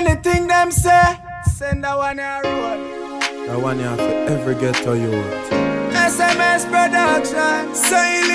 Anything them say, send that one a road. That one you have to ever get to you. SMS production, sailing,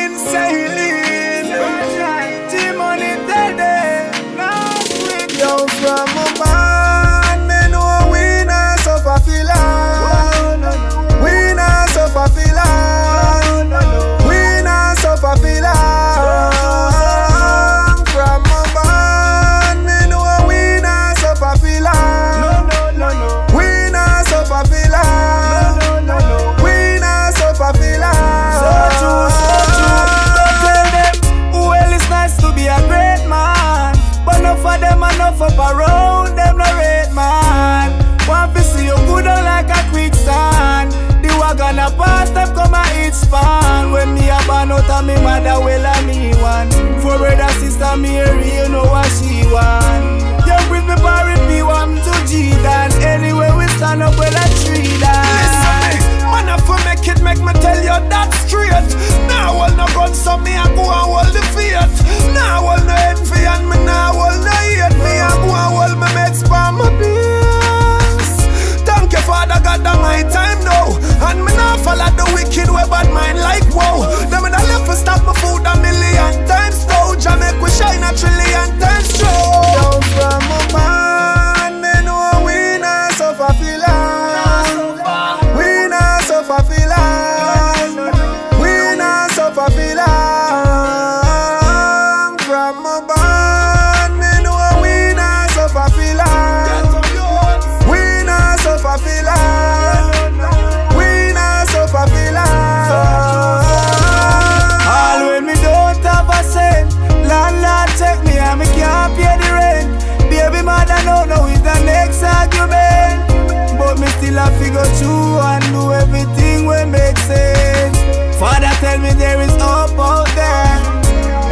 up around them, no rate man. Want to see you good on like a quicksand. The wagon a pass, them come a eat span. When me a born out of me mother, well, I me one. For brother, sister, Mary, you know what she want. Bad mind like wow. Them in the left for stop my food a million times. Jah make we shine a trillion times. Show. Down from a man, me know we not suffer feel. We not suffer feel. We not suffer feel. From a man, but me still a figure through and do everything we make sense. Father tell me there is hope out there,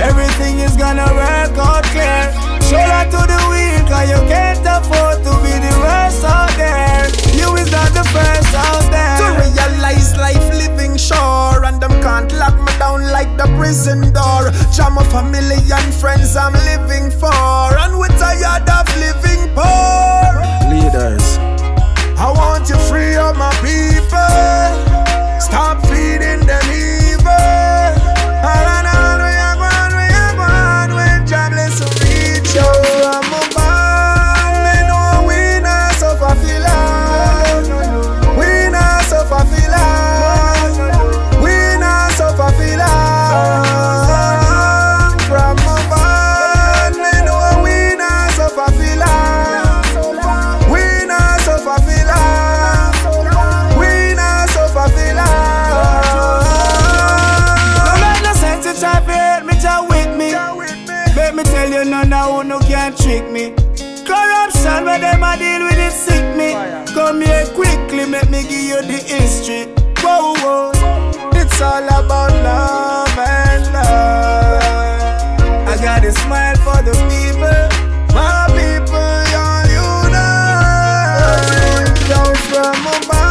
everything is gonna work out clear. Shoulder to the wheel, cause you can't afford to be the worst out there. You is not the first out there. To realize life living sure And them can't lock me down like the prison door Jam my family and friends I'm living for And we tired of living poor Leaders. I want you free of my people. Stop of who no can trick me. Corruption where them a deal with it sick me. Come here quickly, make me give you the history. Whoa, whoa. It's all about love and love. I got a smile for the people. My people, y'all unite. Down from a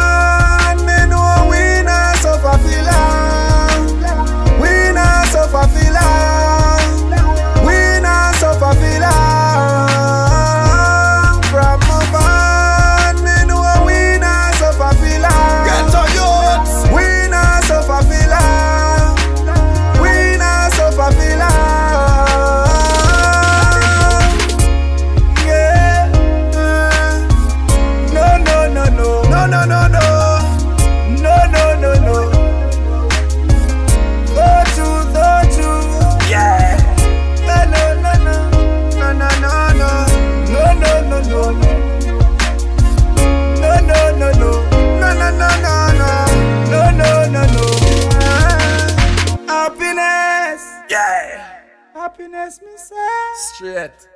Happiness, me say. Straight